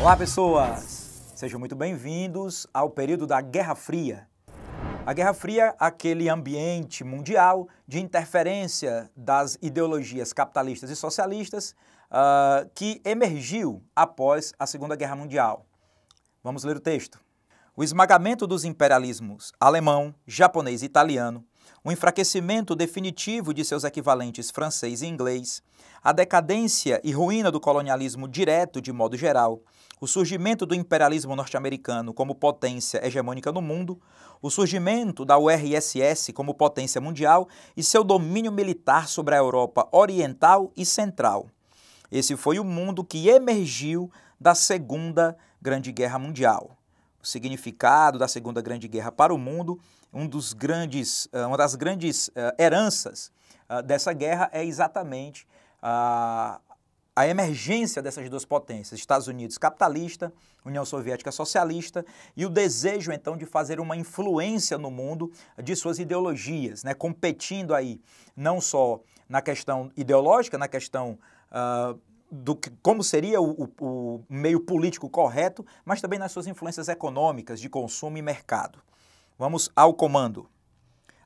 Olá, pessoas! Sejam muito bem-vindos ao período da Guerra Fria. A Guerra Fria, aquele ambiente mundial de interferência das ideologias capitalistas e socialistas uh, que emergiu após a Segunda Guerra Mundial. Vamos ler o texto. O esmagamento dos imperialismos alemão, japonês e italiano, o enfraquecimento definitivo de seus equivalentes francês e inglês, a decadência e ruína do colonialismo direto de modo geral, o surgimento do imperialismo norte-americano como potência hegemônica no mundo, o surgimento da URSS como potência mundial e seu domínio militar sobre a Europa Oriental e Central. Esse foi o mundo que emergiu da Segunda Grande Guerra Mundial o significado da Segunda Grande Guerra para o mundo, um dos grandes, eh, uma das grandes eh, heranças eh, dessa guerra é exatamente a, a emergência dessas duas potências, Estados Unidos capitalista, União Soviética socialista, e o desejo então de fazer uma influência no mundo de suas ideologias, né, competindo aí não só na questão ideológica, na questão uh, do que, como seria o, o, o, meio político correto, mas também nas suas influências econômicas, de consumo e mercado. Vamos ao comando.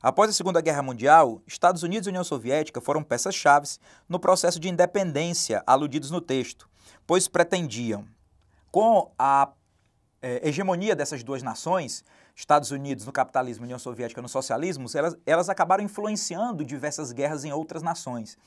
Após a Segunda Guerra Mundial, Estados Unidos e União Soviética foram peças-chave no processo de independência aludidos no texto, pois pretendiam, com a é, hegemonia dessas duas nações, Estados Unidos no capitalismo e União Soviética no socialismo, elas, elas acabaram influenciando diversas guerras em outras nações.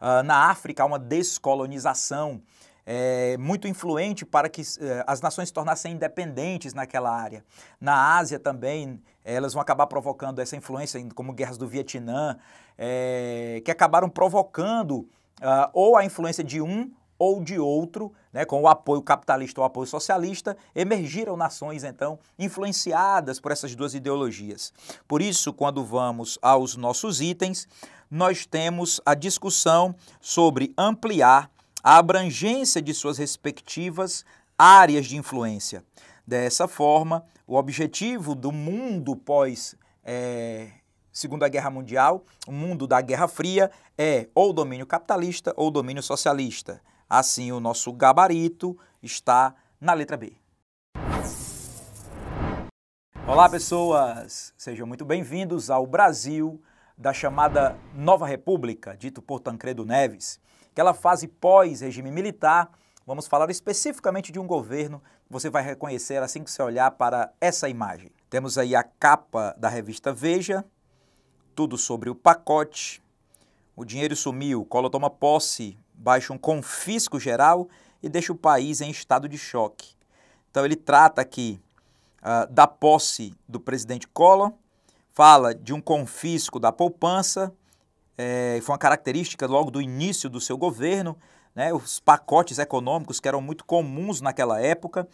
Uh, na África há uma descolonização é, muito influente para que uh, as nações se tornassem independentes naquela área. Na Ásia também, elas vão acabar provocando essa influência, como guerras do Vietnã, é, que acabaram provocando uh, ou a influência de um ou de outro, né, com o apoio capitalista ou apoio socialista, emergiram nações, então, influenciadas por essas duas ideologias. Por isso, quando vamos aos nossos itens, nós temos a discussão sobre ampliar a abrangência de suas respectivas áreas de influência. Dessa forma, o objetivo do mundo pós é, Segunda Guerra Mundial, o mundo da Guerra Fria, é ou domínio capitalista ou domínio socialista. Assim, o nosso gabarito está na letra B. Olá, pessoas! Sejam muito bem-vindos ao Brasil da chamada Nova República, dito por Tancredo Neves, aquela fase pós-regime militar. Vamos falar especificamente de um governo que você vai reconhecer assim que você olhar para essa imagem. Temos aí a capa da revista Veja, tudo sobre o pacote. O dinheiro sumiu, Collor toma posse, baixa um confisco geral e deixa o país em estado de choque. Então ele trata aqui uh, da posse do presidente Collor, fala de um confisco da poupança, é, foi uma característica logo do início do seu governo, né, os pacotes econômicos que eram muito comuns naquela época.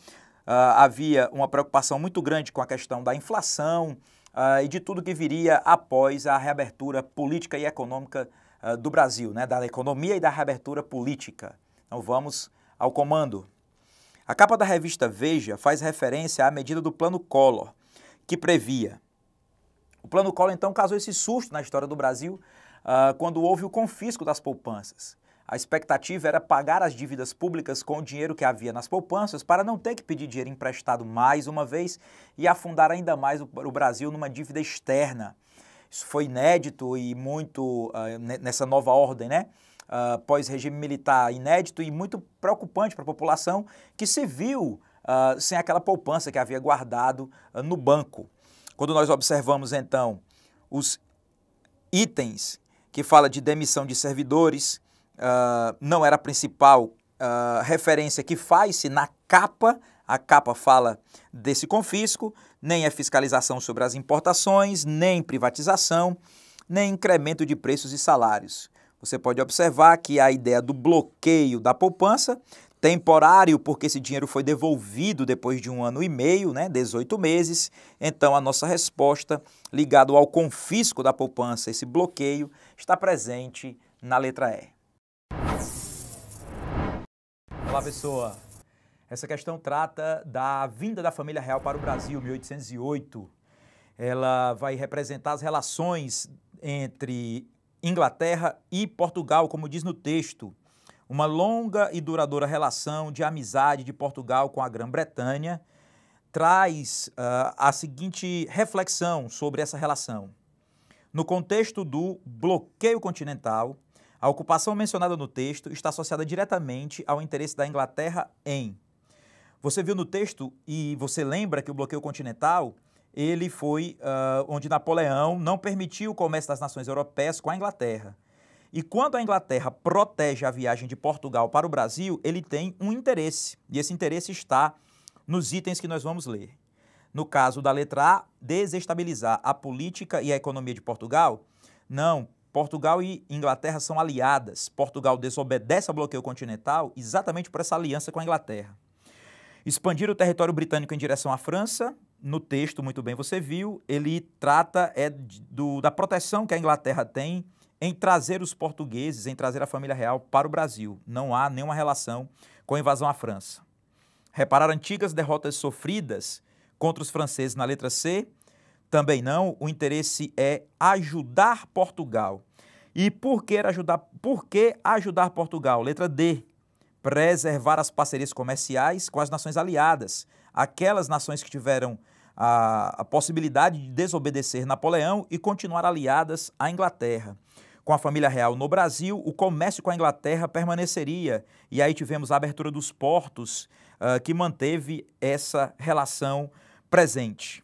Uh, havia uma preocupação muito grande com a questão da inflação uh, e de tudo que viria após a reabertura política e econômica uh, do Brasil, né, da economia e da reabertura política. Então vamos ao comando. A capa da revista Veja faz referência à medida do Plano Collor, que previa o Plano Collor, então, causou esse susto na história do Brasil uh, quando houve o confisco das poupanças. A expectativa era pagar as dívidas públicas com o dinheiro que havia nas poupanças para não ter que pedir dinheiro emprestado mais uma vez e afundar ainda mais o, Brasil numa dívida externa. Isso foi inédito e muito uh, nessa nova ordem, né? Uh, pós-regime militar inédito e muito preocupante para a população que se viu uh, sem aquela poupança que havia guardado no banco. Quando nós observamos então os itens que fala de demissão de servidores, uh, não era a principal uh, referência que faz-se na capa, a capa fala desse confisco, nem a fiscalização sobre as importações, nem privatização, nem incremento de preços e salários. Você pode observar que a ideia do bloqueio da poupança temporário, porque esse dinheiro foi devolvido depois de um ano e meio, né, 18 meses. Então, a nossa resposta, ligado ao confisco da poupança, esse bloqueio, está presente na letra E. Olá, pessoa. Essa questão trata da vinda da família real para o Brasil, 1808. Ela vai representar as relações entre Inglaterra e Portugal, como diz no texto uma longa e duradoura relação de amizade de Portugal com a Grã-Bretanha, traz uh, a seguinte reflexão sobre essa relação. No contexto do bloqueio continental, a ocupação mencionada no texto está associada diretamente ao interesse da Inglaterra em. Você viu no texto e você lembra que o bloqueio continental ele foi uh, onde Napoleão não permitiu o comércio das nações europeias com a Inglaterra. E quando a Inglaterra protege a viagem de Portugal para o Brasil, ele tem um interesse. E esse interesse está nos itens que nós vamos ler. No caso da letra A, desestabilizar a política e a economia de Portugal. Não, Portugal e Inglaterra são aliadas. Portugal desobedece ao bloqueio continental exatamente por essa aliança com a Inglaterra. Expandir o território britânico em direção à França, no texto, muito bem você viu, ele trata é, do, da proteção que a Inglaterra tem em trazer os portugueses, em trazer a família real para o Brasil. Não há nenhuma relação com a invasão à França. Reparar antigas derrotas sofridas contra os franceses na letra C? Também não. O interesse é ajudar Portugal. E por que ajudar, por que ajudar Portugal? Letra D. Preservar as parcerias comerciais com as nações aliadas, aquelas nações que tiveram a, a possibilidade de desobedecer Napoleão e continuar aliadas à Inglaterra com a família real no Brasil, o comércio com a Inglaterra permaneceria. E aí tivemos a abertura dos portos uh, que manteve essa relação presente.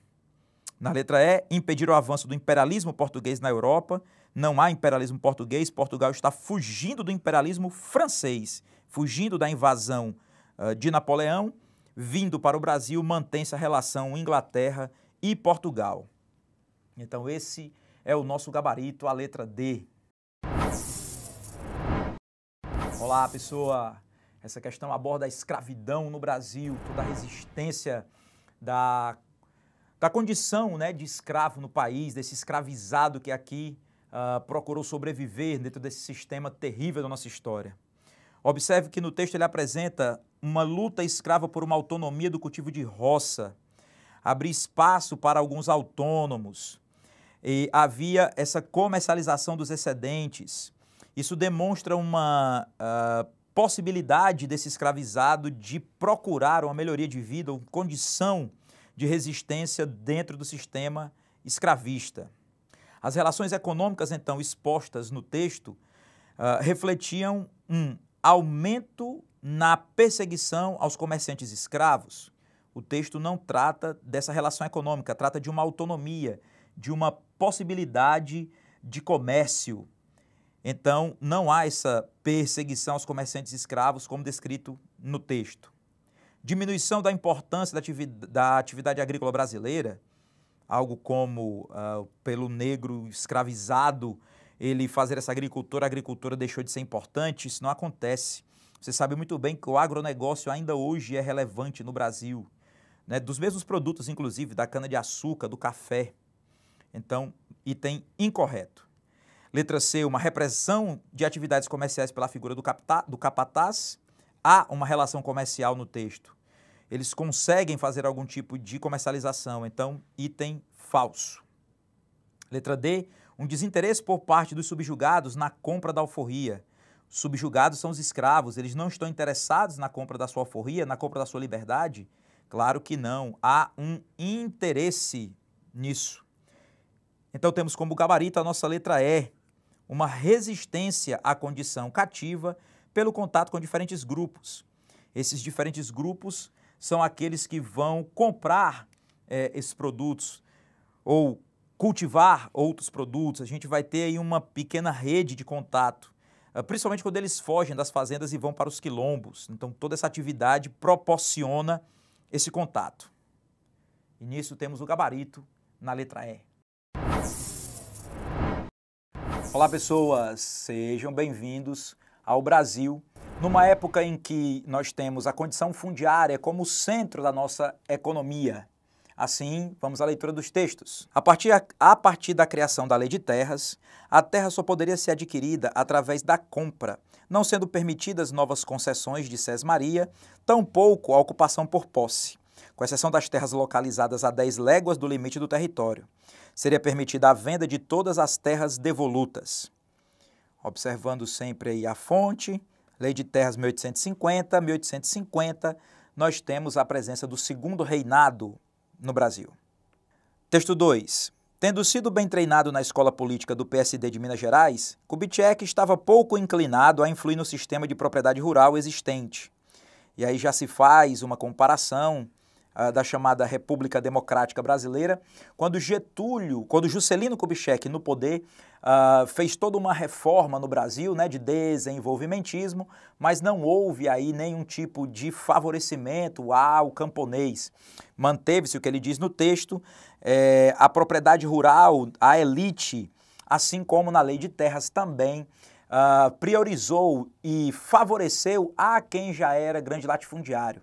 Na letra E, impedir o avanço do imperialismo português na Europa. Não há imperialismo português, Portugal está fugindo do imperialismo francês, fugindo da invasão uh, de Napoleão, vindo para o Brasil, mantém-se a relação Inglaterra e Portugal. Então, esse é o nosso gabarito, a letra D. Olá, pessoa! Essa questão aborda a escravidão no Brasil, toda a resistência da, da condição né, de escravo no país, desse escravizado que aqui uh, procurou sobreviver dentro desse sistema terrível da nossa história. Observe que no texto ele apresenta uma luta escrava por uma autonomia do cultivo de roça, abrir espaço para alguns autônomos, e havia essa comercialização dos excedentes, isso demonstra uma uh, possibilidade desse escravizado de procurar uma melhoria de vida, uma condição de resistência dentro do sistema escravista. As relações econômicas, então, expostas no texto, uh, refletiam um aumento na perseguição aos comerciantes escravos. O texto não trata dessa relação econômica, trata de uma autonomia, de uma possibilidade de comércio, então, não há essa perseguição aos comerciantes escravos, como descrito no texto. Diminuição da importância da atividade, da atividade agrícola brasileira, algo como uh, pelo negro escravizado ele fazer essa agricultura, a agricultura deixou de ser importante, isso não acontece. Você sabe muito bem que o agronegócio ainda hoje é relevante no Brasil, né? dos mesmos produtos, inclusive, da cana-de-açúcar, do café. Então, item incorreto. Letra C, uma repressão de atividades comerciais pela figura do, capta, do capataz. Há uma relação comercial no texto. Eles conseguem fazer algum tipo de comercialização, então, item falso. Letra D, um desinteresse por parte dos subjugados na compra da alforria. Os subjugados são os escravos, eles não estão interessados na compra da sua alforria, na compra da sua liberdade? Claro que não. Há um interesse nisso. Então temos como gabarito a nossa letra E, uma resistência à condição cativa pelo contato com diferentes grupos. Esses diferentes grupos são aqueles que vão comprar é, esses produtos ou cultivar outros produtos. A gente vai ter aí uma pequena rede de contato, é, principalmente quando eles fogem das fazendas e vão para os quilombos. Então, toda essa atividade proporciona esse contato. E nisso temos o gabarito na letra E. Olá, pessoas, sejam bem-vindos ao Brasil, numa época em que nós temos a condição fundiária como centro da nossa economia. Assim, vamos à leitura dos textos. A partir, a partir da criação da Lei de Terras, a terra só poderia ser adquirida através da compra, não sendo permitidas novas concessões de Maria, tampouco a ocupação por posse, com exceção das terras localizadas a 10 léguas do limite do território seria permitida a venda de todas as terras devolutas. Observando sempre a fonte, Lei de Terras 1850, 1850, nós temos a presença do segundo reinado no Brasil. Texto 2. Tendo sido bem treinado na escola política do PSD de Minas Gerais, Kubitschek estava pouco inclinado a influir no sistema de propriedade rural existente. E aí já se faz uma comparação uh, da chamada República Democrática Brasileira, quando Getúlio, quando Juscelino Kubitschek no poder, uh, fez toda uma reforma no Brasil né, de desenvolvimentismo, mas não houve aí nenhum tipo de favorecimento ao camponês. Manteve-se o que ele diz no texto, é, a propriedade rural, a elite, assim como na lei de terras também, uh, priorizou e favoreceu a quem já era grande latifundiário.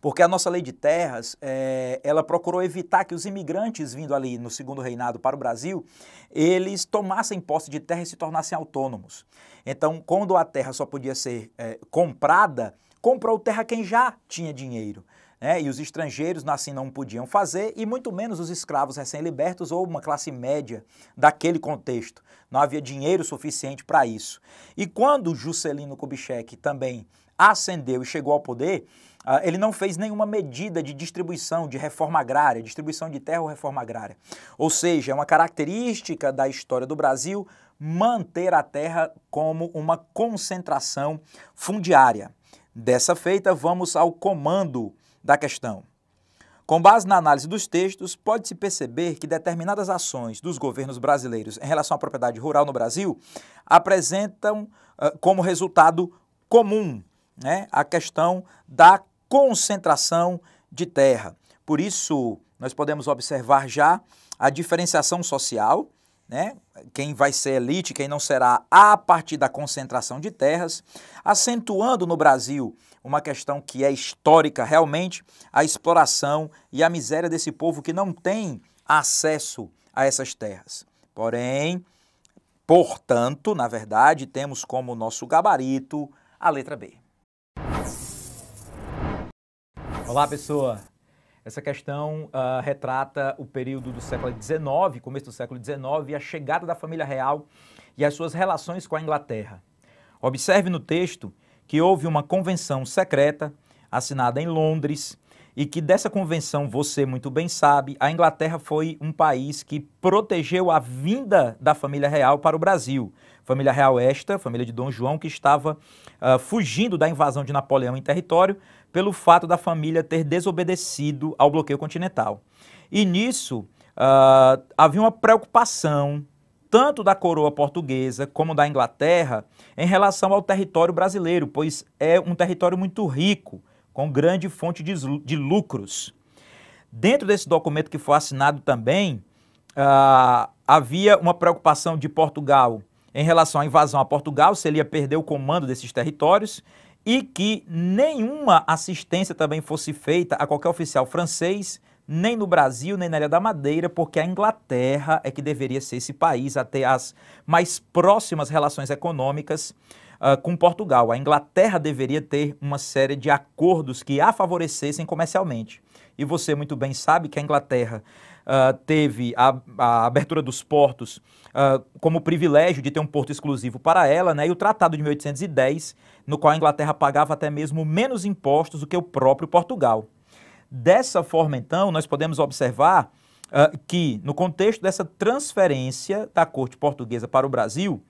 Porque a nossa lei de terras, é, ela procurou evitar que os imigrantes vindo ali no segundo reinado para o Brasil, eles tomassem posse de terra e se tornassem autônomos. Então, quando a terra só podia ser é, comprada, comprou terra quem já tinha dinheiro. Né? E os estrangeiros assim não podiam fazer, e muito menos os escravos recém-libertos ou uma classe média daquele contexto. Não havia dinheiro suficiente para isso. E quando Juscelino Kubitschek também ascendeu e chegou ao poder, ele não fez nenhuma medida de distribuição, de reforma agrária, distribuição de terra ou reforma agrária. Ou seja, é uma característica da história do Brasil manter a terra como uma concentração fundiária. Dessa feita, vamos ao comando da questão. Com base na análise dos textos, pode-se perceber que determinadas ações dos governos brasileiros em relação à propriedade rural no Brasil apresentam uh, como resultado comum né, a questão da concentração de terra. Por isso, nós podemos observar já a diferenciação social, né? quem vai ser elite, quem não será, a partir da concentração de terras, acentuando no Brasil uma questão que é histórica realmente, a exploração e a miséria desse povo que não tem acesso a essas terras. Porém, portanto, na verdade, temos como nosso gabarito a letra B. Olá, pessoa! Essa questão uh, retrata o período do século XIX, começo do século XIX, e a chegada da família real e as suas relações com a Inglaterra. Observe no texto que houve uma convenção secreta assinada em Londres e que dessa convenção, você muito bem sabe, a Inglaterra foi um país que protegeu a vinda da família real para o Brasil. Família real esta, família de Dom João, que estava uh, fugindo da invasão de Napoleão em território, pelo fato da família ter desobedecido ao bloqueio continental. E nisso uh, havia uma preocupação tanto da coroa portuguesa como da Inglaterra em relação ao território brasileiro, pois é um território muito rico, com grande fonte de, de lucros. Dentro desse documento que foi assinado também, uh, havia uma preocupação de Portugal em relação à invasão a Portugal, se ele ia perder o comando desses territórios, e que nenhuma assistência também fosse feita a qualquer oficial francês, nem no Brasil, nem na Ilha da Madeira, porque a Inglaterra é que deveria ser esse país a ter as mais próximas relações econômicas uh, com Portugal. A Inglaterra deveria ter uma série de acordos que a favorecessem comercialmente. E você muito bem sabe que a Inglaterra uh, teve a, a, abertura dos portos uh, como privilégio de ter um porto exclusivo para ela, né? e o Tratado de 1810, no qual a Inglaterra pagava até mesmo menos impostos do que o próprio Portugal. Dessa forma, então, nós podemos observar uh, que, no contexto dessa transferência da corte portuguesa para o Brasil,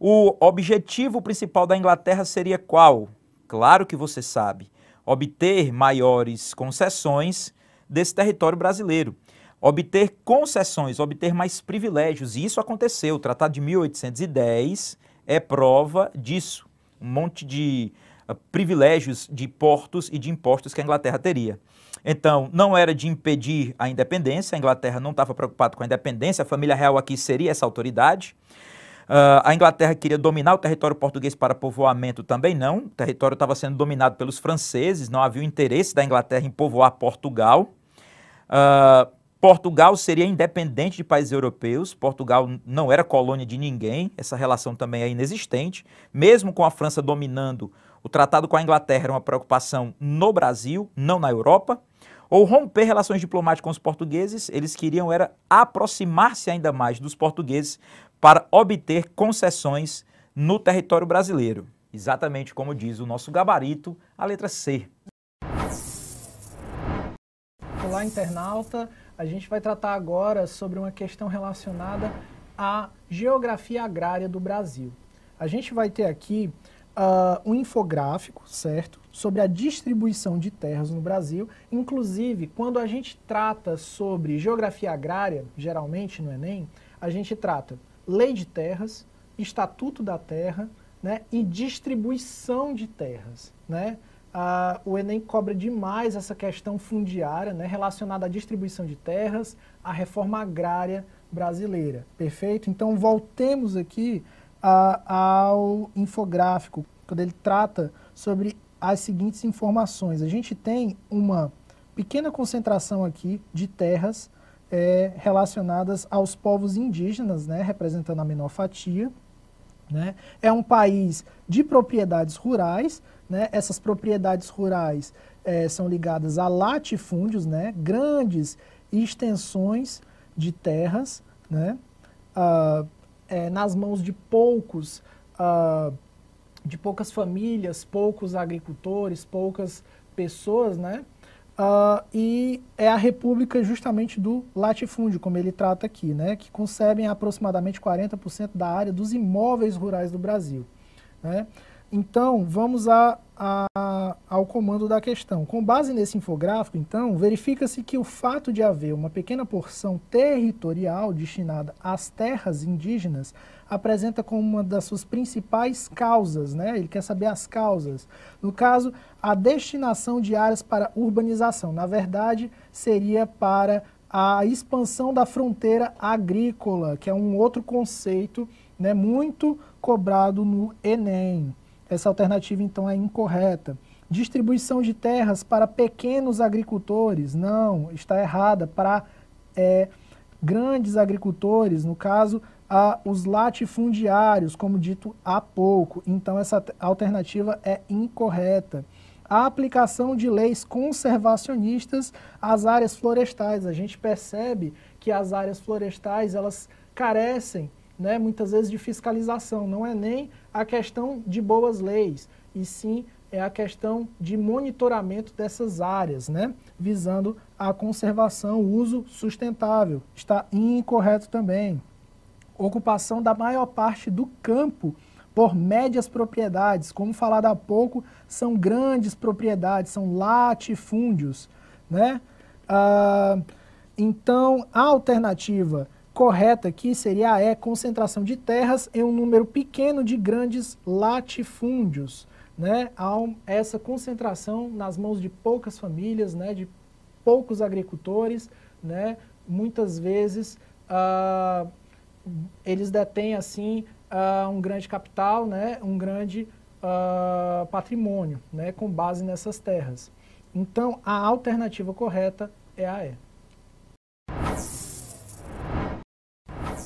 o objetivo principal da Inglaterra seria qual? Claro que você sabe, obter maiores concessões desse território brasileiro obter concessões, obter mais privilégios. E isso aconteceu. O Tratado de 1810 é prova disso. Um monte de uh, privilégios de portos e de impostos que a Inglaterra teria. Então, não era de impedir a independência, a Inglaterra não estava preocupada com a independência, a família real aqui seria essa autoridade. Uh, a Inglaterra queria dominar o território português para povoamento, também não. O território estava sendo dominado pelos franceses, não havia o interesse da Inglaterra em povoar Portugal. Uh, Portugal seria independente de países europeus, Portugal não era colônia de ninguém, essa relação também é inexistente. Mesmo com a França dominando, o tratado com a Inglaterra era uma preocupação no Brasil, não na Europa. Ou romper relações diplomáticas com os portugueses, eles queriam era aproximar-se ainda mais dos portugueses para obter concessões no território brasileiro. Exatamente como diz o nosso gabarito, a letra C. Olá, internauta. A gente vai tratar agora sobre uma questão relacionada à geografia agrária do Brasil. A gente vai ter aqui uh, um infográfico, certo? Sobre a distribuição de terras no Brasil. Inclusive, quando a gente trata sobre geografia agrária, geralmente no Enem, a gente trata lei de terras, estatuto da terra, né, e distribuição de terras. Né? O Enem cobra demais essa questão fundiária né, relacionada à distribuição de terras, à reforma agrária brasileira. Perfeito? Então, voltemos aqui ao infográfico, quando ele trata sobre as seguintes informações. A gente tem uma pequena concentração aqui de terras é, relacionadas aos povos indígenas, né, representando a menor fatia. Né? É um país de propriedades rurais, né? essas propriedades rurais é, são ligadas a latifúndios, né? grandes extensões de terras, né? Ah, é, nas mãos de poucos, ah, de poucas famílias, poucos agricultores, poucas pessoas, né? Uh, e é a república justamente do latifúndio, como ele trata aqui, né, que concebem aproximadamente 40% da área dos imóveis rurais do Brasil. Né? Então, vamos a, a, ao comando da questão. Com base nesse infográfico, então, verifica-se que o fato de haver uma pequena porção territorial destinada às terras indígenas apresenta como uma das suas principais causas, né? Ele quer saber as causas. No caso, a destinação de áreas para urbanização. Na verdade, seria para a expansão da fronteira agrícola, que é um outro conceito né, muito cobrado no Enem. Essa alternativa, então, é incorreta. Distribuição de terras para pequenos agricultores. Não, está errada. Para é, grandes agricultores, no caso, a, os latifundiários, como dito há pouco. Então, essa alternativa é incorreta. A aplicação de leis conservacionistas às áreas florestais. A gente percebe que as áreas florestais, elas carecem, né, muitas vezes, de fiscalização. Não é nem a questão de boas leis, e sim é a questão de monitoramento dessas áreas, né? visando a conservação, o uso sustentável. Está incorreto também ocupação da maior parte do campo por médias propriedades. Como falado há pouco, são grandes propriedades, são latifúndios. Né? Ah, então, a alternativa correta aqui seria a E, concentração de terras em um número pequeno de grandes latifúndios. Né? Há essa concentração nas mãos de poucas famílias, né? de poucos agricultores, né? muitas vezes ah, eles detêm assim uh, um grande capital, né, um grande uh, patrimônio, né, com base nessas terras. Então, a alternativa correta é a E.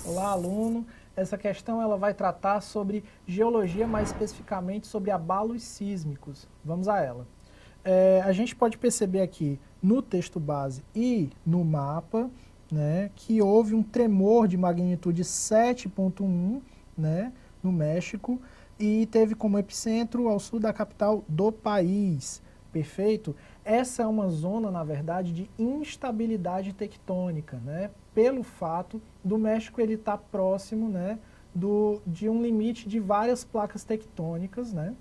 Olá, aluno. Essa questão ela vai tratar sobre geologia, mais especificamente sobre abalos sísmicos. Vamos a ela. É, a gente pode perceber aqui no texto base e no mapa né, que houve um tremor de magnitude 7.1 né, no México e teve como epicentro ao sul da capital do país. Perfeito? Essa é uma zona, na verdade, de instabilidade tectônica, né? Pelo fato do México ele estar tá próximo, né, do, de um limite de várias placas tectônicas, né?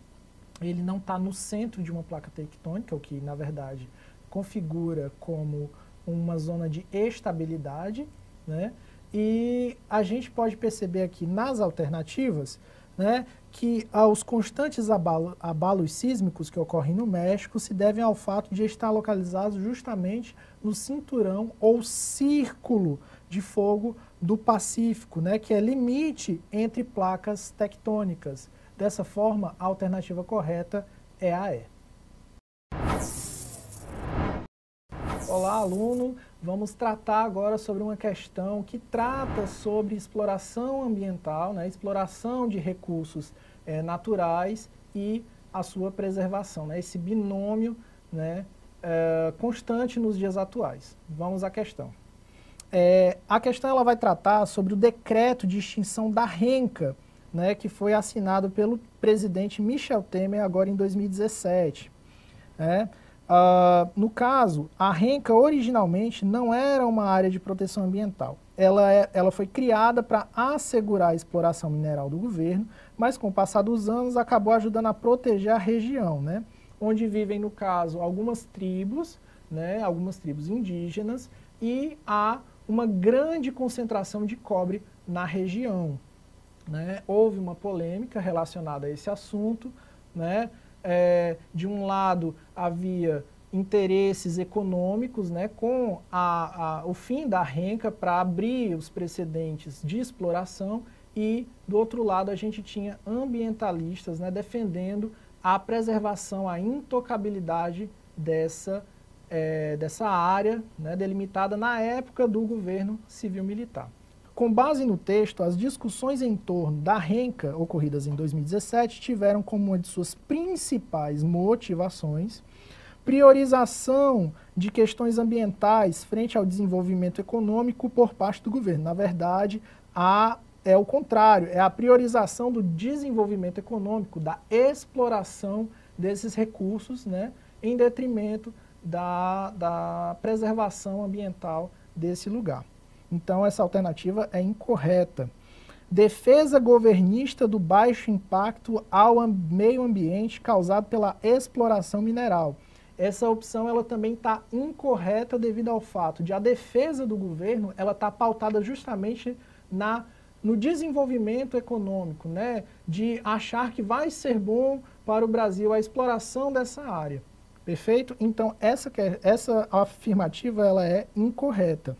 Ele não está no centro de uma placa tectônica, o que, na verdade, configura como uma zona de estabilidade, né? E a gente pode perceber aqui nas alternativas, né, que aos constantes abalo, abalos sísmicos que ocorrem no México se devem ao fato de estar localizados justamente no cinturão ou círculo de fogo do Pacífico, né, que é limite entre placas tectônicas. Dessa forma, a alternativa correta é a E. Olá, aluno! Vamos tratar agora sobre uma questão que trata sobre exploração ambiental, né, exploração de recursos é, naturais e a sua preservação, né, esse binômio né, é, constante nos dias atuais. Vamos à questão. É, a questão ela vai tratar sobre o decreto de extinção da renca né, que foi assinado pelo presidente Michel Temer agora em 2017. Né? Uh, no caso, a renca originalmente não era uma área de proteção ambiental. Ela, é, ela foi criada para assegurar a exploração mineral do governo, mas com o passar dos anos acabou ajudando a proteger a região, né? onde vivem, no caso, algumas tribos, né? algumas tribos indígenas, e há uma grande concentração de cobre na região. Né? Houve uma polêmica relacionada a esse assunto, né? É, de um lado havia interesses econômicos, né, com a, a, o fim da renca para abrir os precedentes de exploração e do outro lado a gente tinha ambientalistas né, defendendo a preservação, a intocabilidade dessa, é, dessa área né, delimitada na época do governo civil-militar. Com base no texto, as discussões em torno da renca ocorridas em 2017 tiveram como uma de suas principais motivações priorização de questões ambientais frente ao desenvolvimento econômico por parte do governo. Na verdade, a, é o contrário, é a priorização do desenvolvimento econômico, da exploração desses recursos, né, em detrimento da, da preservação ambiental desse lugar. Então, essa alternativa é incorreta. Defesa governista do baixo impacto ao meio ambiente causado pela exploração mineral. Essa opção ela também está incorreta devido ao fato de a defesa do governo ela está pautada justamente na no desenvolvimento econômico, né, de achar que vai ser bom para o Brasil a exploração dessa área. Perfeito? Então, essa, é, essa afirmativa ela é incorreta.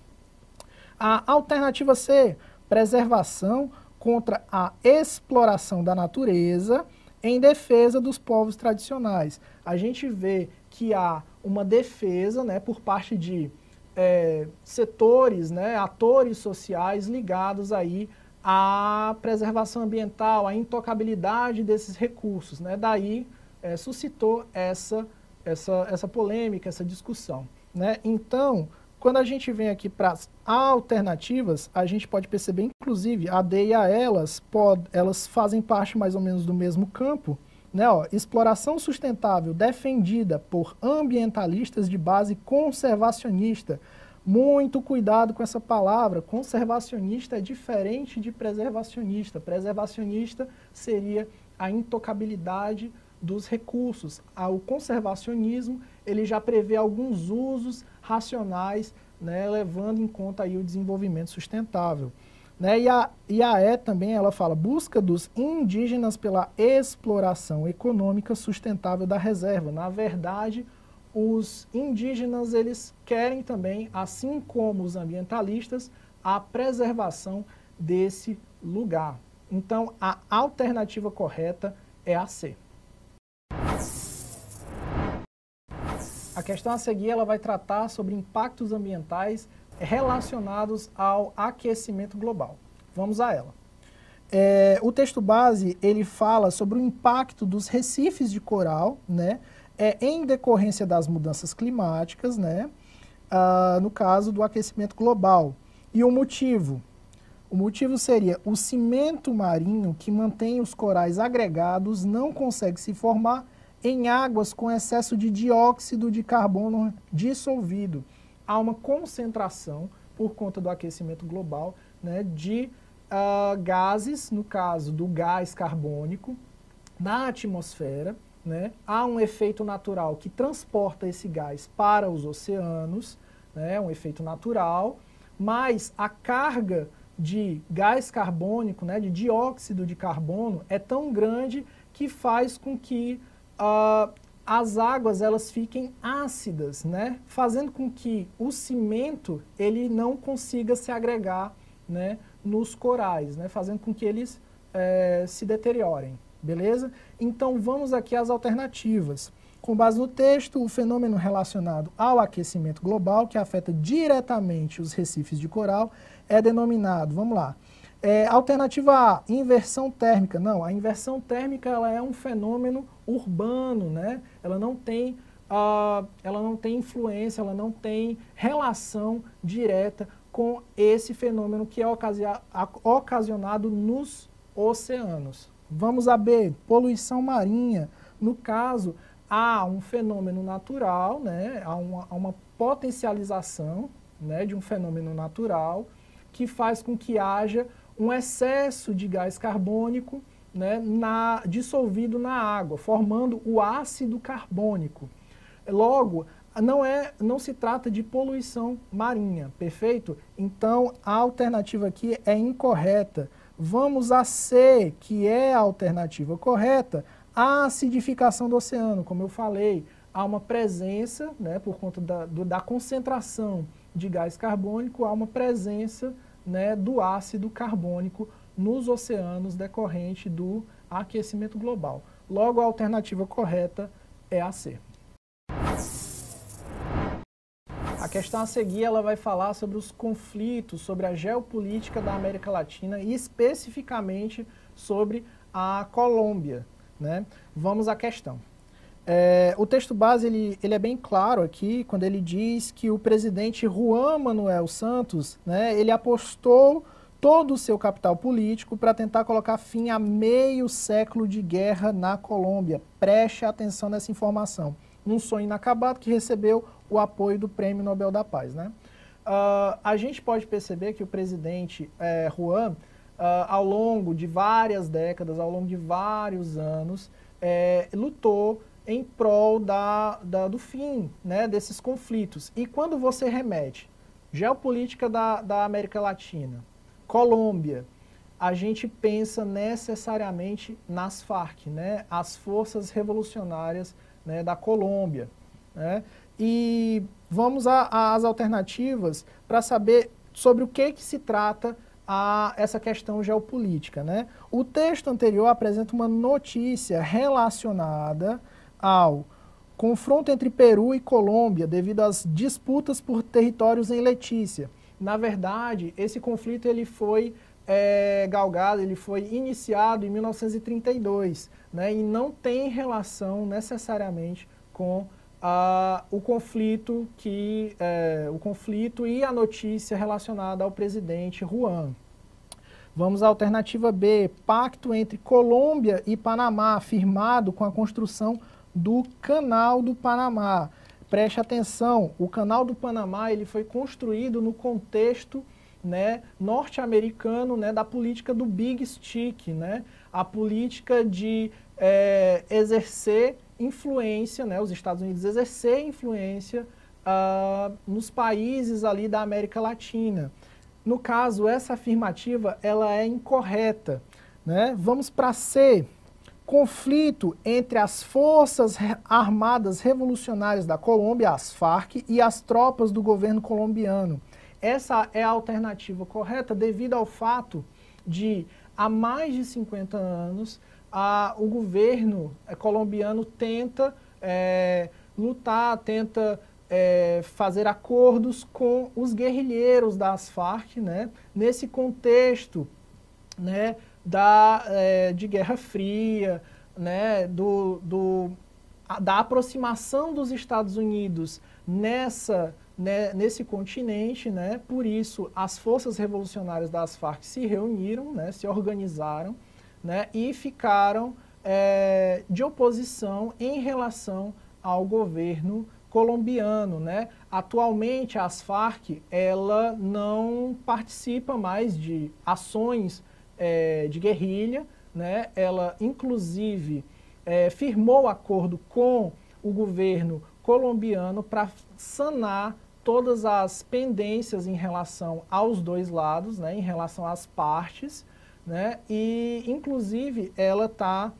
A alternativa C, preservação contra a exploração da natureza em defesa dos povos tradicionais. A gente vê que há uma defesa né, por parte de é, setores, né, atores sociais ligados aí à preservação ambiental, à intocabilidade desses recursos. Né? Daí é, suscitou essa, essa, essa polêmica, essa discussão. Né? Então, quando a gente vem aqui para as alternativas, a gente pode perceber, inclusive, a D e a elas, pod, elas fazem parte mais ou menos do mesmo campo. Né, ó, exploração sustentável defendida por ambientalistas de base conservacionista. Muito cuidado com essa palavra. Conservacionista é diferente de preservacionista. Preservacionista seria a intocabilidade dos recursos. Ah, o conservacionismo ele já prevê alguns usos racionais, né, levando em conta aí o desenvolvimento sustentável. Né? E, a, e a E também ela fala busca dos indígenas pela exploração econômica sustentável da reserva. Na verdade, os indígenas eles querem também, assim como os ambientalistas, a preservação desse lugar. Então, a alternativa correta é a C. A questão a seguir ela vai tratar sobre impactos ambientais relacionados ao aquecimento global. Vamos a ela. É, o texto base ele fala sobre o impacto dos recifes de coral, né, é, em decorrência das mudanças climáticas, né, ah, no caso do aquecimento global. E o motivo? O motivo seria o cimento marinho que mantém os corais agregados não consegue se formar em águas com excesso de dióxido de carbono dissolvido. Há uma concentração, por conta do aquecimento global, né, de uh, gases, no caso do gás carbônico, na atmosfera. Né, há um efeito natural que transporta esse gás para os oceanos, né, um efeito natural, mas a carga de gás carbônico, né, de dióxido de carbono, é tão grande que faz com que uh, as águas elas fiquem ácidas, né? fazendo com que o cimento ele não consiga se agregar né, nos corais, né? fazendo com que eles é, se deteriorem, beleza? Então vamos aqui às alternativas. Com base no texto, o fenômeno relacionado ao aquecimento global, que afeta diretamente os recifes de coral, é denominado, vamos lá, é, alternativa A, inversão térmica. Não, a inversão térmica ela é um fenômeno urbano, né? Ela não tem, uh, ela não tem influência, ela não tem relação direta com esse fenômeno que é ocasionado nos oceanos. Vamos a B, poluição marinha. No caso, há um fenômeno natural, né, há, uma, há uma potencialização né, de um fenômeno natural que faz com que haja um excesso de gás carbônico né, na, dissolvido na água, formando o ácido carbônico. Logo, não, é, não se trata de poluição marinha, perfeito? Então, a alternativa aqui é incorreta. Vamos a C, que é a alternativa correta, a acidificação do oceano, como eu falei, há uma presença, né, por conta da, do, da concentração de gás carbônico, há uma presença né, do ácido carbônico nos oceanos decorrente do aquecimento global. Logo, a alternativa correta é a C. A questão a seguir ela vai falar sobre os conflitos, sobre a geopolítica da América Latina e especificamente sobre a Colômbia. Né? Vamos à questão. É, o texto base ele, ele é bem claro aqui quando ele diz que o presidente Juan Manuel Santos né, ele apostou todo o seu capital político para tentar colocar fim a meio século de guerra na Colômbia. Preste atenção nessa informação. Um sonho inacabado que recebeu o apoio do Prêmio Nobel da Paz. Né? Uh, a gente pode perceber que o presidente é, Juan, uh, ao longo de várias décadas, ao longo de vários anos, é, lutou em prol da, da, do fim né, desses conflitos. E quando você remete geopolítica da, da América Latina, Colômbia, a gente pensa necessariamente nas Farc, né, as forças revolucionárias né, da Colômbia. Né? E vamos às alternativas para saber sobre o que, que se trata a essa questão geopolítica. Né? O texto anterior apresenta uma notícia relacionada ao confronto entre Peru e Colômbia devido às disputas por territórios em Letícia. Na verdade, esse conflito ele foi é, galgado, ele foi iniciado em 1932, né, e não tem relação necessariamente com ah, o conflito que é, o conflito e a notícia relacionada ao presidente Juan. Vamos à alternativa B, pacto entre Colômbia e Panamá, firmado com a construção do Canal do Panamá. Preste atenção, o Canal do Panamá ele foi construído no contexto né, norte-americano né, da política do Big Stick, né, a política de é, exercer influência, né, os Estados Unidos exercer influência uh, nos países ali da América Latina. No caso, essa afirmativa ela é incorreta. Né? Vamos para C conflito entre as Forças Armadas Revolucionárias da Colômbia, as FARC, e as tropas do governo colombiano. Essa é a alternativa correta devido ao fato de, há mais de 50 anos, a, o governo é, colombiano tenta é, lutar, tenta é, fazer acordos com os guerrilheiros das Farc, né? nesse contexto né, da, é, de Guerra Fria, né, do, do, a, da aproximação dos Estados Unidos nessa, né, nesse continente, né, por isso as forças revolucionárias das Farc se reuniram, né, se organizaram né, e ficaram é, de oposição em relação ao governo colombiano, né? Atualmente as Farc ela não participa mais de ações é, de guerrilha, né? ela inclusive é, firmou acordo com o governo colombiano para sanar todas as pendências em relação aos dois lados, né? em relação às partes, né? e inclusive ela está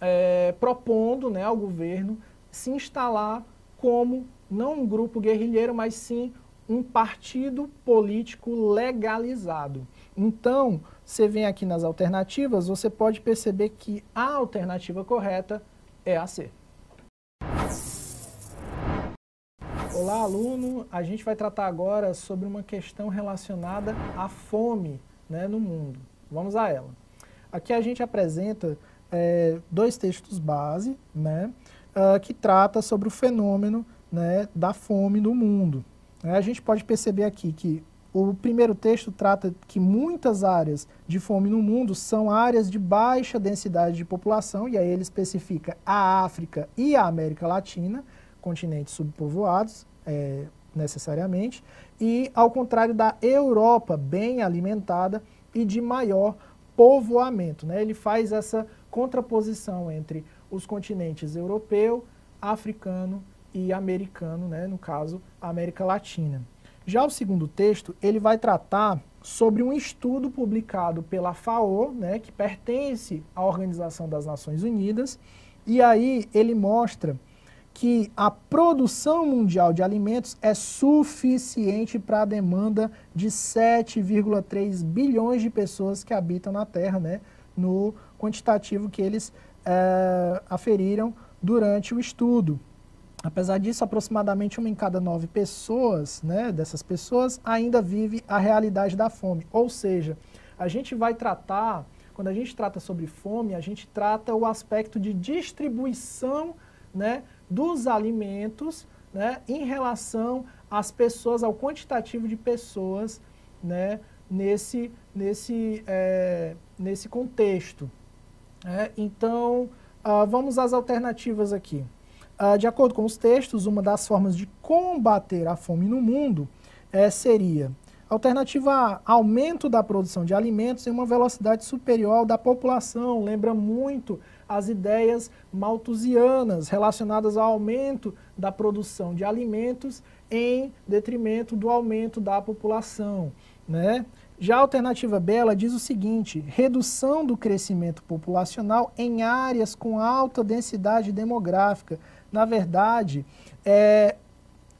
é, propondo né, ao governo se instalar como não um grupo guerrilheiro, mas sim um partido político legalizado. Então, você vem aqui nas alternativas, você pode perceber que a alternativa correta é a C. Olá, aluno! A gente vai tratar agora sobre uma questão relacionada à fome né, no mundo. Vamos a ela. Aqui a gente apresenta é, dois textos base, né, uh, que trata sobre o fenômeno né, da fome no mundo. A gente pode perceber aqui que o primeiro texto trata que muitas áreas de fome no mundo são áreas de baixa densidade de população, e aí ele especifica a África e a América Latina, continentes subpovoados, é, necessariamente, e ao contrário da Europa, bem alimentada e de maior povoamento. Né? Ele faz essa contraposição entre os continentes europeu, africano e americano, né? no caso, América Latina. Já o segundo texto, ele vai tratar sobre um estudo publicado pela FAO, né, que pertence à Organização das Nações Unidas, e aí ele mostra que a produção mundial de alimentos é suficiente para a demanda de 7,3 bilhões de pessoas que habitam na Terra, né, no quantitativo que eles é, aferiram durante o estudo. Apesar disso, aproximadamente uma em cada nove pessoas, né, dessas pessoas, ainda vive a realidade da fome. Ou seja, a gente vai tratar, quando a gente trata sobre fome, a gente trata o aspecto de distribuição né, dos alimentos né, em relação às pessoas, ao quantitativo de pessoas né, nesse, nesse, é, nesse contexto. É, então, uh, vamos às alternativas aqui. Uh, de acordo com os textos, uma das formas de combater a fome no mundo é, seria alternativa A, aumento da produção de alimentos em uma velocidade superior da população. Lembra muito as ideias malthusianas relacionadas ao aumento da produção de alimentos em detrimento do aumento da população. Né? Já a alternativa B ela diz o seguinte: redução do crescimento populacional em áreas com alta densidade demográfica na verdade, é,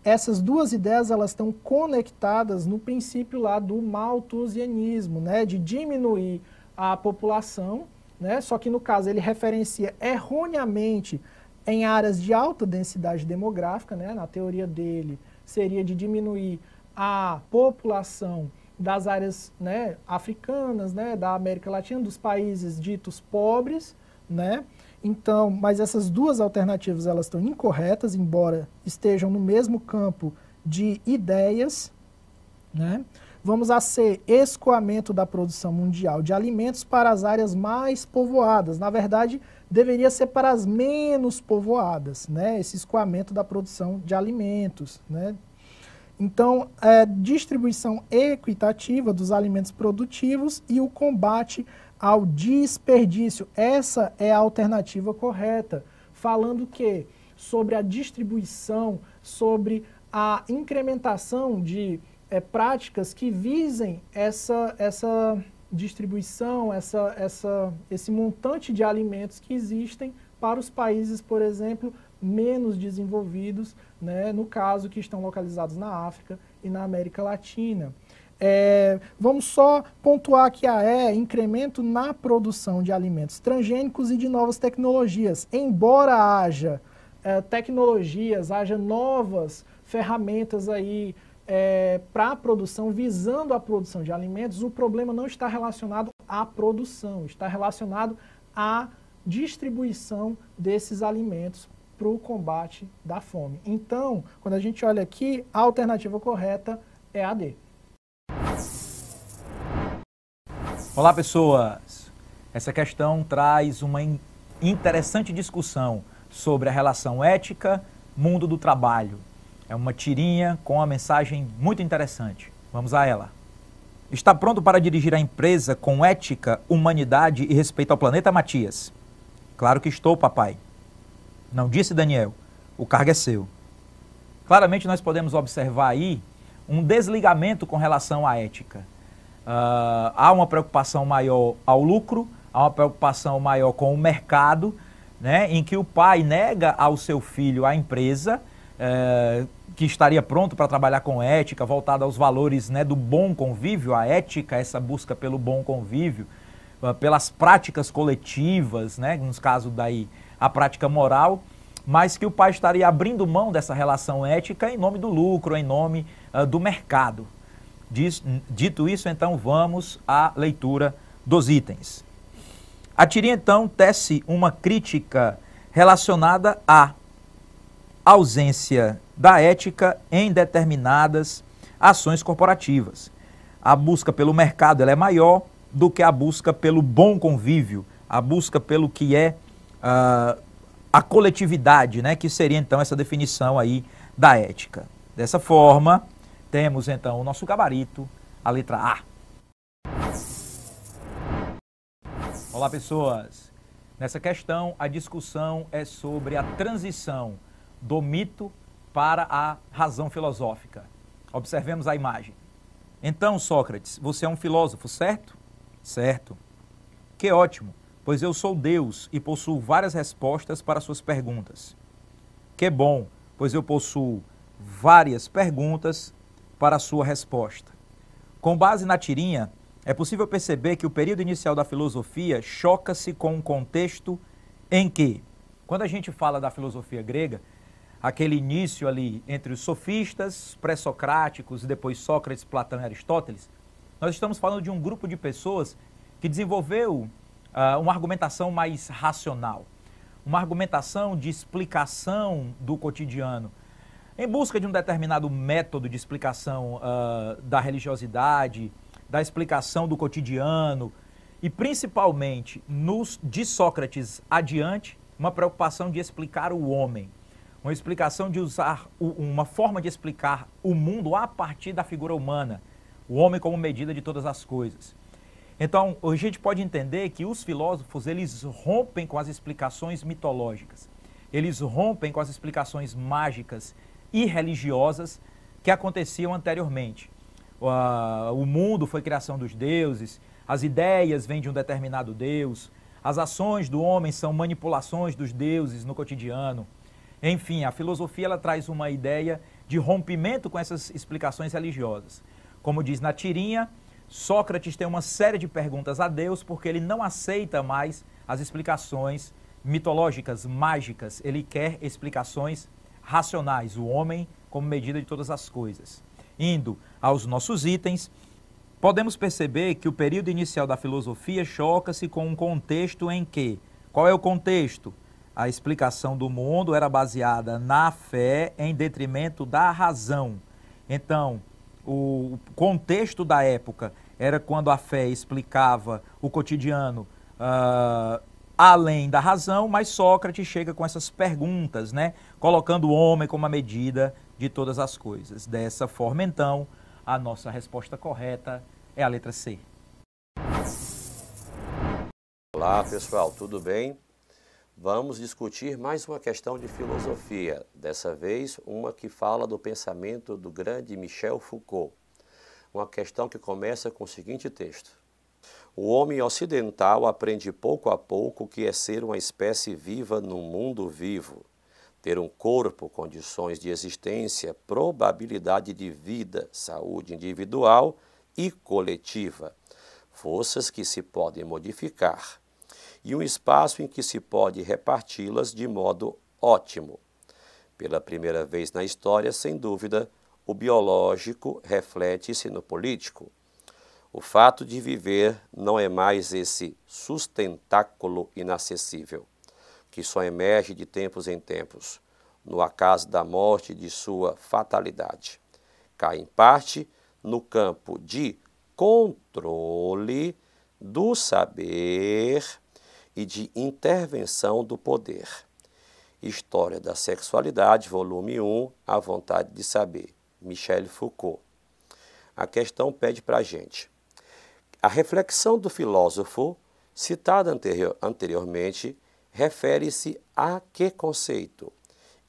essas duas ideias elas estão conectadas no princípio lá do malthusianismo, né, de diminuir a população, né, só que no caso ele referencia erroneamente em áreas de alta densidade demográfica, né, na teoria dele seria de diminuir a população das áreas né, africanas, né, da América Latina, dos países ditos pobres, né, então, mas essas duas alternativas elas estão incorretas, embora estejam no mesmo campo de ideias, né? Vamos a C, escoamento da produção mundial de alimentos para as áreas mais povoadas. Na verdade, deveria ser para as menos povoadas, né? Esse escoamento da produção de alimentos, né? Então, é, distribuição equitativa dos alimentos produtivos e o combate ao desperdício. Essa é a alternativa correta. Falando que sobre a distribuição, sobre a incrementação de é, práticas que visem essa, essa distribuição, essa, essa, esse montante de alimentos que existem para os países, por exemplo, menos desenvolvidos, né, no caso que estão localizados na África e na América Latina. É, vamos só pontuar que a E, incremento na produção de alimentos transgênicos e de novas tecnologias. Embora haja é, tecnologias, haja novas ferramentas aí é, para a produção, visando a produção de alimentos, o problema não está relacionado à produção, está relacionado à distribuição desses alimentos para o combate da fome. Então, quando a gente olha aqui, a alternativa correta é a D. Olá, pessoas! Essa questão traz uma interessante discussão sobre a relação ética, mundo do trabalho. É uma tirinha com uma mensagem muito interessante. Vamos a ela. Está pronto para dirigir a empresa com ética, humanidade e respeito ao planeta, Matias? Claro que estou, papai. Não disse Daniel. O cargo é seu. Claramente nós podemos observar aí um desligamento com relação à ética. Uh, há uma preocupação maior ao lucro, há uma preocupação maior com o mercado, né, em que o pai nega ao seu filho a empresa, uh, que estaria pronto para trabalhar com ética, voltada aos valores né, do bom convívio, a ética, essa busca pelo bom convívio, uh, pelas práticas coletivas, né, no caso daí a prática moral, mas que o pai estaria abrindo mão dessa relação ética em nome do lucro, em nome ah, do mercado. Dito isso, então vamos à leitura dos itens. A tirinha então tece uma crítica relacionada à ausência da ética em determinadas ações corporativas. a busca pelo mercado é maior do que a busca pelo bom convívio, a busca pelo que é uh, a coletividade, né, que seria então essa definição aí da ética. Dessa forma, temos então o nosso gabarito, a letra A. Olá, pessoas. Nessa questão, a discussão é sobre a transição do mito para a razão filosófica. Observemos a imagem. Então, Sócrates, você é um filósofo, certo? Certo. Que ótimo, pois eu sou Deus e possuo várias respostas para suas perguntas. Que bom, pois eu possuo várias perguntas para a sua resposta. Com base na tirinha, é possível perceber que o período inicial da filosofia choca-se com um contexto em que, quando a gente fala da filosofia grega, aquele início ali entre os sofistas, pré-socráticos depois Sócrates, Platão e Aristóteles, nós estamos falando de um grupo de pessoas que desenvolveu uh, uma argumentação mais racional, uma argumentação de explicação do cotidiano, em busca de um determinado método de explicação uh, da religiosidade, da explicação do cotidiano e principalmente nos, de Sócrates adiante, uma preocupação de explicar o homem uma explicação de usar uma forma de explicar o mundo a partir da figura humana, o homem como medida de todas as coisas. Então, a gente pode entender que os filósofos, eles rompem com as explicações mitológicas. Eles rompem com as explicações mágicas e religiosas que aconteciam anteriormente. O mundo foi criação dos deuses, as ideias vêm de um determinado deus, as ações do homem são manipulações dos deuses no cotidiano. Enfim, a filosofia ela traz uma ideia de rompimento com essas explicações religiosas. Como diz na tirinha, Sócrates tem uma série de perguntas a Deus porque ele não aceita mais as explicações mitológicas, mágicas. Ele quer explicações racionais, o homem como medida de todas as coisas. Indo aos nossos itens, podemos perceber que o período inicial da filosofia choca-se com um contexto em que, qual é o contexto? a explicação do mundo era baseada na fé em detrimento da razão. Então, o contexto da época era quando a fé explicava o cotidiano uh, além da razão, mas Sócrates chega com essas perguntas, né? colocando o homem como a medida de todas as coisas. Dessa forma, então, a nossa resposta correta é a letra C. Olá, pessoal, tudo bem? Vamos discutir mais uma questão de filosofia, dessa vez uma que fala do pensamento do grande Michel Foucault. Uma questão que começa com o seguinte texto: O homem ocidental aprende pouco a pouco o que é ser uma espécie viva num mundo vivo, ter um corpo, condições de existência, probabilidade de vida, saúde individual e coletiva, forças que se podem modificar e um espaço em que se pode reparti-las de modo ótimo. Pela primeira vez na história, sem dúvida, o biológico reflete-se no político. O fato de viver não é mais esse sustentáculo inacessível, que só emerge de tempos em tempos, no acaso da morte de sua fatalidade. Cai em parte no campo de controle do saber e de intervenção do poder. História da Sexualidade, volume 1, A Vontade de Saber, Michel Foucault. A questão pede para a gente. A reflexão do filósofo, citada anterior, anteriormente, refere-se a que conceito?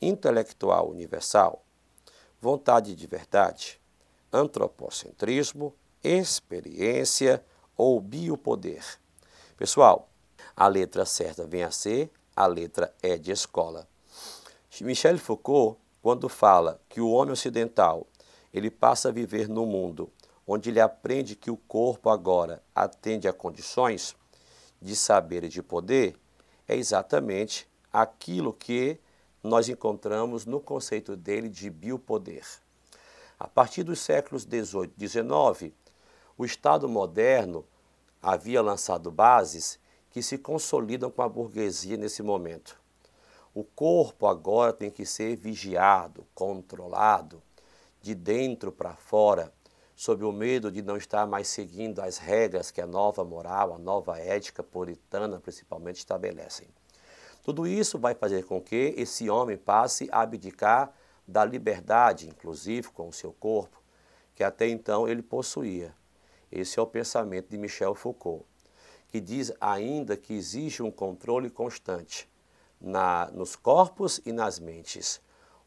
Intelectual universal, vontade de verdade, antropocentrismo, experiência ou biopoder. Pessoal, a letra certa vem a ser a letra E de escola. Michel Foucault, quando fala que o homem ocidental ele passa a viver no mundo onde ele aprende que o corpo agora atende a condições de saber e de poder, é exatamente aquilo que nós encontramos no conceito dele de biopoder. A partir dos séculos 18 e 19, o Estado moderno havia lançado bases que se consolidam com a burguesia nesse momento. O corpo agora tem que ser vigiado, controlado, de dentro para fora, sob o medo de não estar mais seguindo as regras que a nova moral, a nova ética puritana principalmente estabelecem. Tudo isso vai fazer com que esse homem passe a abdicar da liberdade, inclusive com o seu corpo, que até então ele possuía. Esse é o pensamento de Michel Foucault, que diz ainda que existe um controle constante na, nos corpos e nas mentes,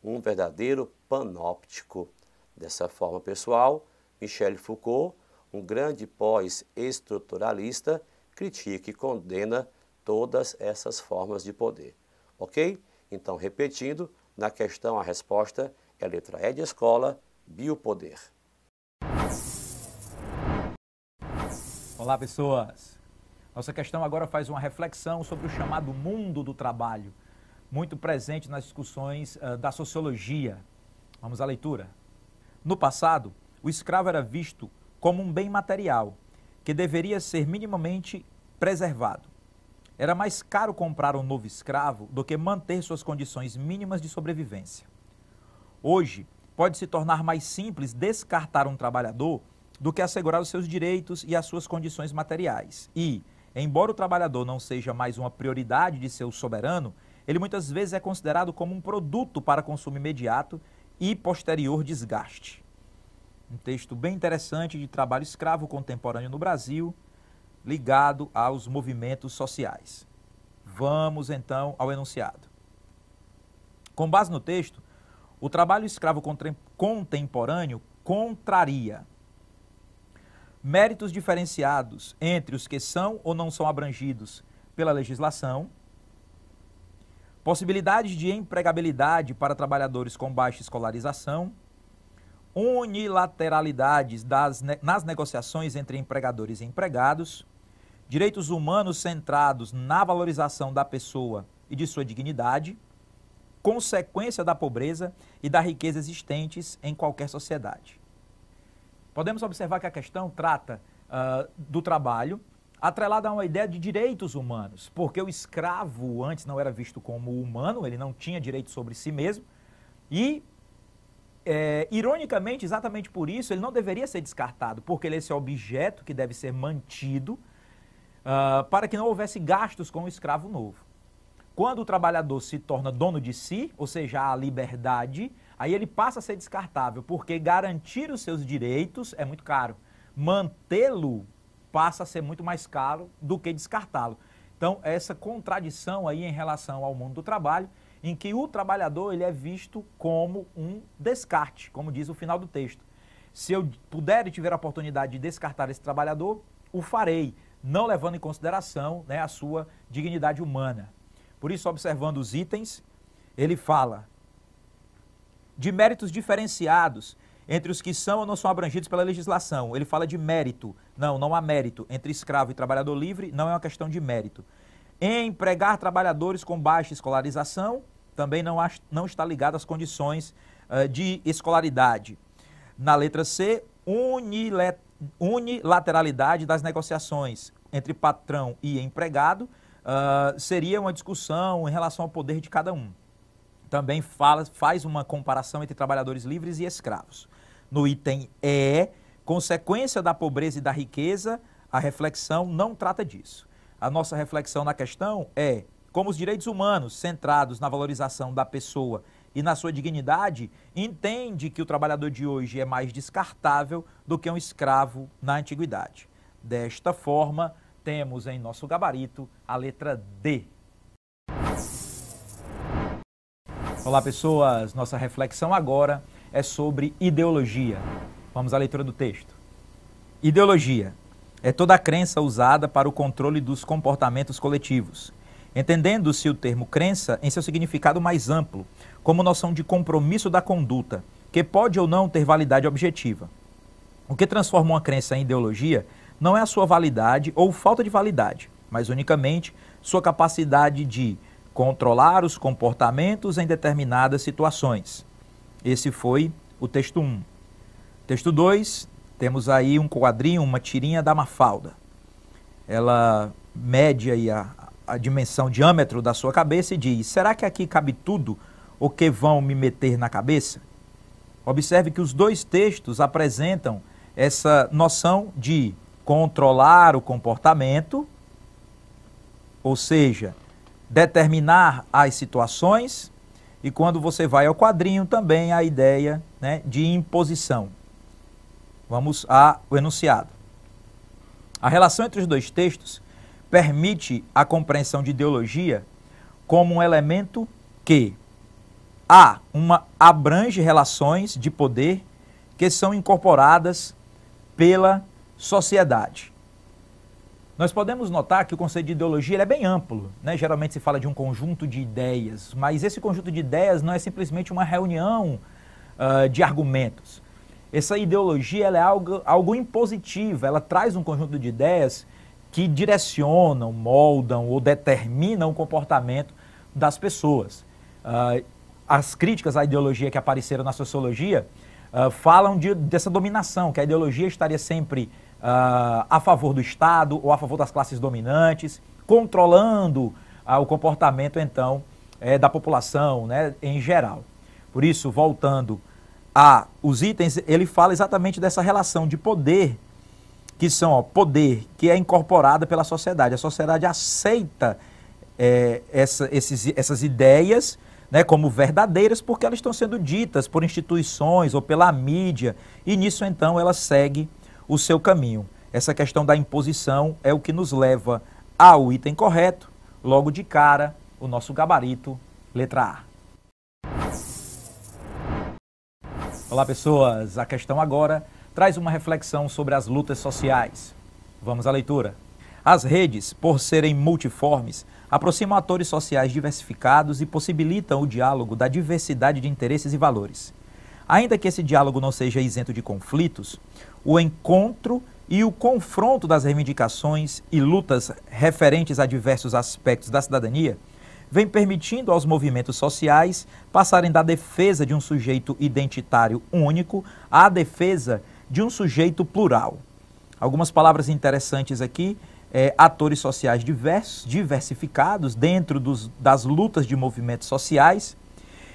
um verdadeiro panóptico. Dessa forma, pessoal, Michel Foucault, um grande pós-estruturalista, critica e condena todas essas formas de poder. Ok? Então, repetindo, na questão a resposta é a letra E de escola, biopoder. Olá, pessoas! Nossa questão agora faz uma reflexão sobre o chamado mundo do trabalho, muito presente nas discussões uh, da sociologia. Vamos à leitura. No passado, o escravo era visto como um bem material que deveria ser minimamente preservado. Era mais caro comprar um novo escravo do que manter suas condições mínimas de sobrevivência. Hoje, pode se tornar mais simples descartar um trabalhador do que assegurar os seus direitos e as suas condições materiais. E, embora o trabalhador não seja mais uma prioridade de seu soberano, ele muitas vezes é considerado como um produto para consumo imediato e posterior desgaste. Um texto bem interessante de trabalho escravo contemporâneo no Brasil, ligado aos movimentos sociais. Vamos então ao enunciado. Com base no texto, o trabalho escravo contemporâneo contraria méritos diferenciados entre os que são ou não são abrangidos pela legislação, possibilidades de empregabilidade para trabalhadores com baixa escolarização, unilateralidades das, nas negociações entre empregadores e empregados, direitos humanos centrados na valorização da pessoa e de sua dignidade, consequência da pobreza e da riqueza existentes em qualquer sociedade. Podemos observar que a questão trata uh, do trabalho atrelada a uma ideia de direitos humanos, porque o escravo antes não era visto como humano, ele não tinha direito sobre si mesmo, e, é, ironicamente, exatamente por isso, ele não deveria ser descartado, porque ele é esse objeto que deve ser mantido uh, para que não houvesse gastos com o escravo novo. Quando o trabalhador se torna dono de si, ou seja, a liberdade, aí ele passa a ser descartável, porque garantir os seus direitos é muito caro. Mantê-lo passa a ser muito mais caro do que descartá-lo. Então, essa contradição aí em relação ao mundo do trabalho, em que o trabalhador ele é visto como um descarte, como diz o final do texto. Se eu puder e tiver a oportunidade de descartar esse trabalhador, o farei não levando em consideração né, a sua dignidade humana. Por isso, observando os itens, ele fala de méritos diferenciados entre os que são ou não são abrangidos pela legislação. Ele fala de mérito. Não, não há mérito. Entre escravo e trabalhador livre, não é uma questão de mérito. Empregar trabalhadores com baixa escolarização também não, não está ligado às condições uh, de escolaridade. Na letra C, unilateralidade das negociações entre patrão e empregado uh, seria uma discussão em relação ao poder de cada um. Também fala, faz uma comparação entre trabalhadores livres e escravos. No item E, consequência da pobreza e da riqueza, a reflexão não trata disso. A nossa reflexão na questão é como os direitos humanos, centrados na valorização da pessoa e na sua dignidade, entende que o trabalhador de hoje é mais descartável do que um escravo na antiguidade. Desta forma, temos em nosso gabarito a letra D. Olá, pessoas! Nossa reflexão agora é sobre ideologia. Vamos à leitura do texto. Ideologia é toda a crença usada para o controle dos comportamentos coletivos, entendendo-se o termo crença em seu significado mais amplo, como noção de compromisso da conduta, que pode ou não ter validade objetiva. O que transforma uma crença em ideologia não é a sua validade ou falta de validade, mas unicamente sua capacidade de controlar os comportamentos em determinadas situações. Esse foi o texto 1. Texto 2, temos aí um quadrinho, uma tirinha da Mafalda. Ela mede aí a, a dimensão, o diâmetro da sua cabeça e diz: será que aqui cabe tudo o que vão me meter na cabeça? Observe que os dois textos apresentam essa noção de controlar o comportamento, ou seja, determinar as situações, e quando você vai ao quadrinho também a ideia né, de imposição. Vamos ao enunciado. A relação entre os dois textos permite a compreensão de ideologia como um elemento que a uma abrange relações de poder que são incorporadas pela sociedade. Nós podemos notar que o conceito de ideologia é bem amplo. Né? Geralmente se fala de um conjunto de ideias, mas esse conjunto de ideias não é simplesmente uma reunião uh, de argumentos. Essa ideologia é algo, algo impositiva, ela traz um conjunto de ideias que direcionam, moldam ou determinam o comportamento das pessoas. Uh, as críticas à ideologia que apareceram na sociologia uh, falam de, dessa dominação, que a ideologia estaria sempre uh, a favor do Estado ou a favor das classes dominantes, controlando o comportamento, então, é, da população né, em geral. Por isso, voltando a os itens, ele fala exatamente dessa relação de poder, que são ó, poder que é incorporada pela sociedade. A sociedade aceita é, essa, esses, essas ideias né, como verdadeiras porque elas estão sendo ditas por instituições ou pela mídia, e nisso então ela segue o seu caminho. Essa questão da imposição é o que nos leva ao item correto, logo de cara, o nosso gabarito, letra A. Olá, pessoas! A questão agora traz uma reflexão sobre as lutas sociais. Vamos à leitura. As redes, por serem multiformes, aproximam atores sociais diversificados e possibilitam o diálogo da diversidade de interesses e valores. Ainda que esse diálogo não seja isento de conflitos, o encontro e o confronto das reivindicações e lutas referentes a diversos aspectos da cidadania vem permitindo aos movimentos sociais passarem da defesa de um sujeito identitário único à defesa de um sujeito plural. Algumas palavras interessantes aqui é, atores sociais diversos, diversificados dentro dos, das lutas de movimentos sociais.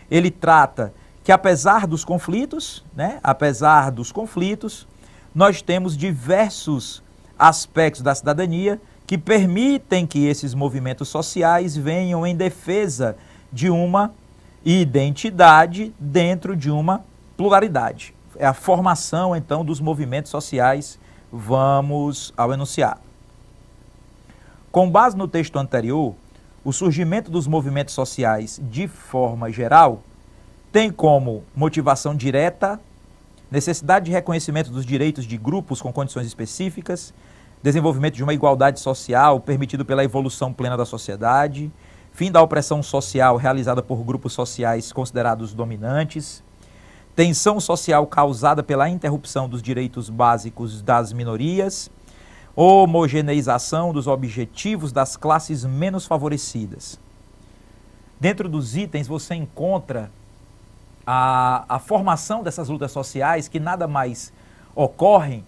Ele trata que apesar dos conflitos, né, apesar dos conflitos, nós temos diversos aspectos da cidadania que permitem que esses movimentos sociais venham em defesa de uma identidade dentro de uma pluralidade. É a formação, então, dos movimentos sociais. Vamos ao enunciado. Com base no texto anterior, o surgimento dos movimentos sociais, de forma geral, tem como motivação direta necessidade de reconhecimento dos direitos de grupos com condições específicas, desenvolvimento de uma igualdade social permitido pela evolução plena da sociedade, fim da opressão social realizada por grupos sociais considerados dominantes, tensão social causada pela interrupção dos direitos básicos das minorias, homogeneização dos objetivos das classes menos favorecidas. Dentro dos itens você encontra a, a formação dessas lutas sociais que nada mais ocorrem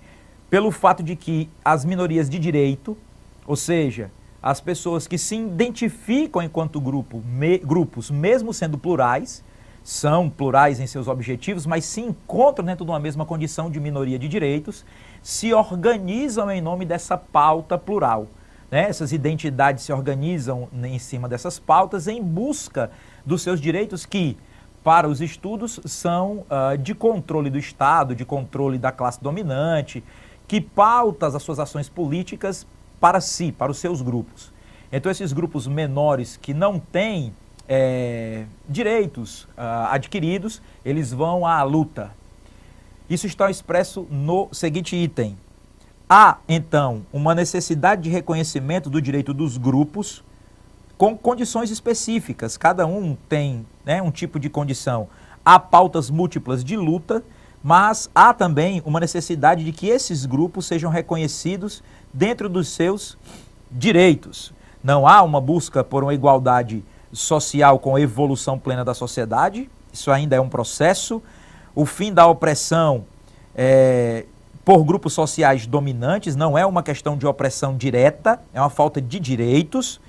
pelo fato de que as minorias de direito, ou seja, as pessoas que se identificam enquanto grupo, me, grupos, mesmo sendo plurais, são plurais em seus objetivos, mas se encontram dentro de uma mesma condição de minoria de direitos, se organizam em nome dessa pauta plural. Né? Essas identidades se organizam em cima dessas pautas em busca dos seus direitos que, para os estudos são uh, de controle do Estado, de controle da classe dominante, que pauta as suas ações políticas para si, para os seus grupos. Então, esses grupos menores que não têm é, direitos uh, adquiridos, eles vão à luta. Isso está expresso no seguinte item. Há, então, uma necessidade de reconhecimento do direito dos grupos com condições específicas. Cada um tem né, um tipo de condição. Há pautas múltiplas de luta, mas há também uma necessidade de que esses grupos sejam reconhecidos dentro dos seus direitos. Não há uma busca por uma igualdade social com evolução plena da sociedade, isso ainda é um processo. O fim da opressão é, por grupos sociais dominantes não é uma questão de opressão direta, é uma falta de direitos.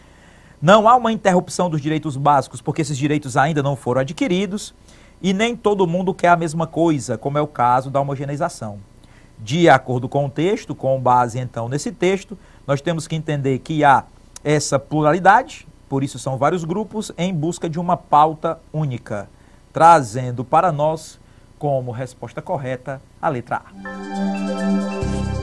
Não há uma interrupção dos direitos básicos, porque esses direitos ainda não foram adquiridos, e nem todo mundo quer a mesma coisa, como é o caso da homogeneização. De acordo com o texto, com base então nesse texto, nós temos que entender que há essa pluralidade, por isso são vários grupos, em busca de uma pauta única, trazendo para nós como resposta correta a letra A.